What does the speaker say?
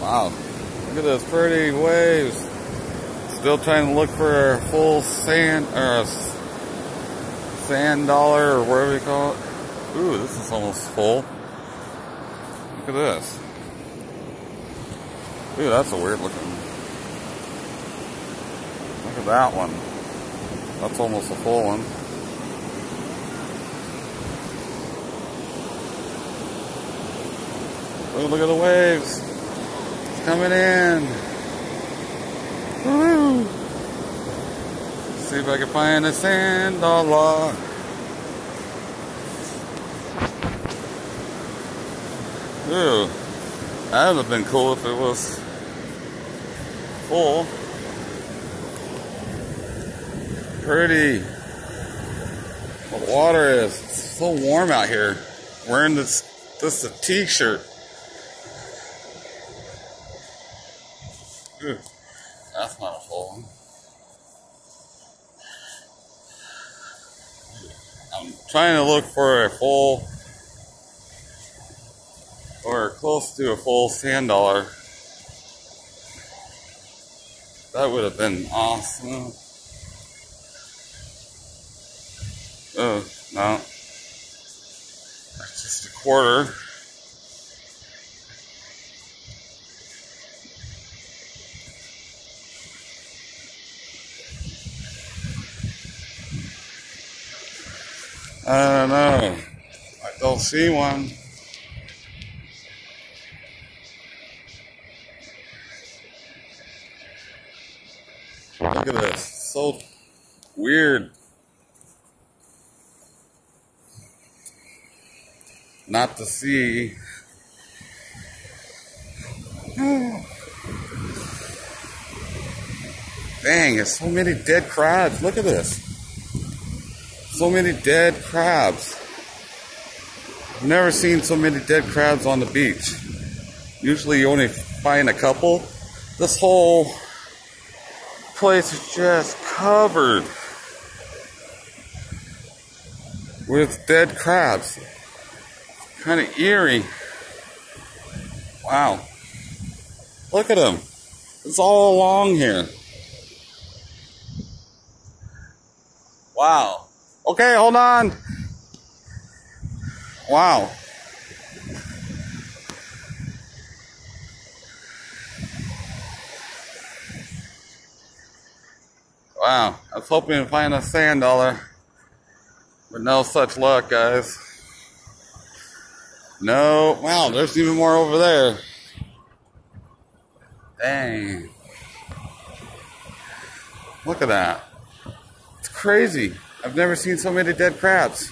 Wow. Look at those pretty waves. Still trying to look for a full sand or sand dollar or whatever you call it. Ooh, this is almost full. Look at this. Ooh, that's a weird looking. Look at that one. That's almost a full one. Look at the waves. It's coming in. Woo! See if I can find a sand dollar. Ooh, that would have been cool if it was full. Pretty. The water is so warm out here. Wearing this this a t-shirt. That's not a full. I'm trying to look for a full or close to a full sand dollar. That would have been awesome. Oh, no. That's just a quarter. I don't know. I don't see one. Look at this. So weird. Not to see. Dang, there's so many dead crabs. Look at this. So many dead crabs. I've never seen so many dead crabs on the beach. Usually you only find a couple. This whole place is just covered with dead crabs. Kind of eerie. Wow. Look at them. It's all along here. Wow. Okay, hold on. Wow. Wow. I was hoping to find a sand dollar. But no such luck, guys. No. Wow, there's even more over there. Dang. Look at that. It's crazy. I've never seen so many dead crabs.